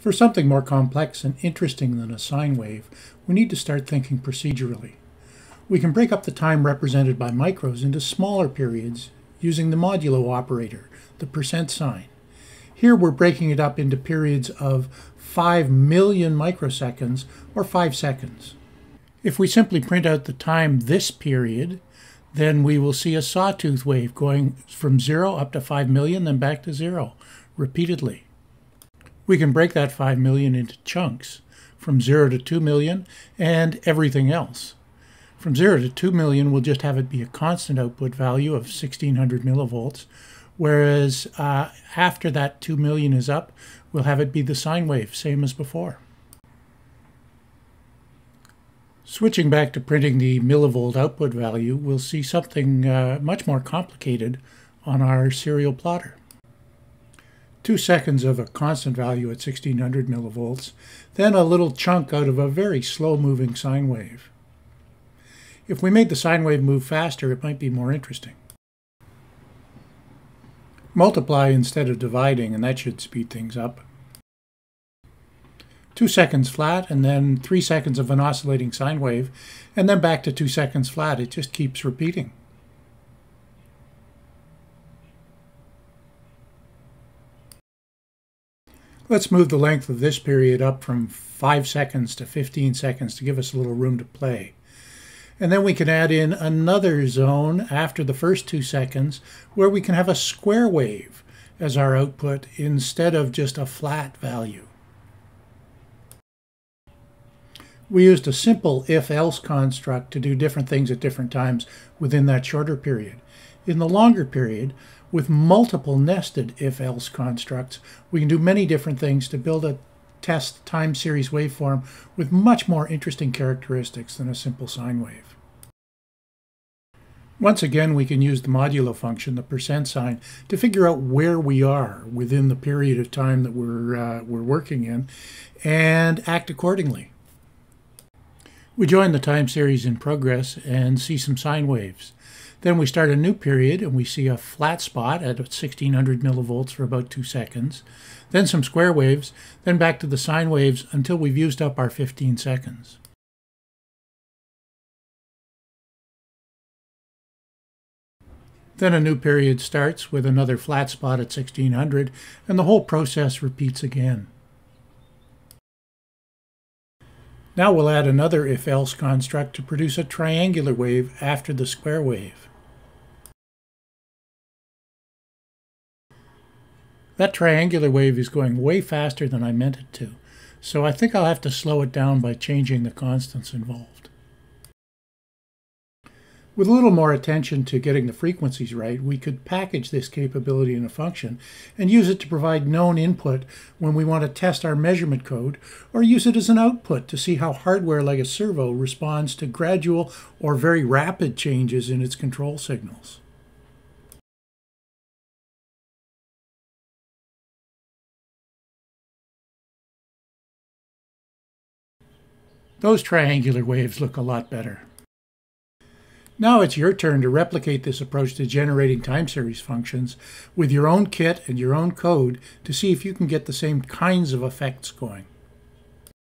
For something more complex and interesting than a sine wave, we need to start thinking procedurally. We can break up the time represented by micros into smaller periods using the modulo operator, the percent sign. Here we're breaking it up into periods of 5 million microseconds or 5 seconds. If we simply print out the time this period, then we will see a sawtooth wave going from 0 up to 5 million, then back to 0 repeatedly. We can break that 5 million into chunks from 0 to 2 million and everything else. From 0 to 2 million, we'll just have it be a constant output value of 1600 millivolts, whereas uh, after that 2 million is up, we'll have it be the sine wave, same as before. Switching back to printing the millivolt output value, we'll see something uh, much more complicated on our serial plotter two seconds of a constant value at 1600 millivolts, then a little chunk out of a very slow moving sine wave. If we made the sine wave move faster, it might be more interesting. Multiply instead of dividing, and that should speed things up. Two seconds flat, and then three seconds of an oscillating sine wave, and then back to two seconds flat. It just keeps repeating. Let's move the length of this period up from 5 seconds to 15 seconds to give us a little room to play. And then we can add in another zone after the first two seconds where we can have a square wave as our output instead of just a flat value. We used a simple if-else construct to do different things at different times within that shorter period. In the longer period, with multiple nested if-else constructs, we can do many different things to build a test time series waveform with much more interesting characteristics than a simple sine wave. Once again, we can use the modulo function, the percent sign, to figure out where we are within the period of time that we're, uh, we're working in and act accordingly. We join the time series in progress and see some sine waves. Then we start a new period and we see a flat spot at 1600 millivolts for about two seconds, then some square waves, then back to the sine waves until we've used up our 15 seconds. Then a new period starts with another flat spot at 1600 and the whole process repeats again. Now we'll add another if-else construct to produce a triangular wave after the square wave. That triangular wave is going way faster than I meant it to, so I think I'll have to slow it down by changing the constants involved. With a little more attention to getting the frequencies right, we could package this capability in a function and use it to provide known input when we want to test our measurement code, or use it as an output to see how hardware like a servo responds to gradual or very rapid changes in its control signals. Those triangular waves look a lot better. Now it's your turn to replicate this approach to generating time series functions with your own kit and your own code to see if you can get the same kinds of effects going.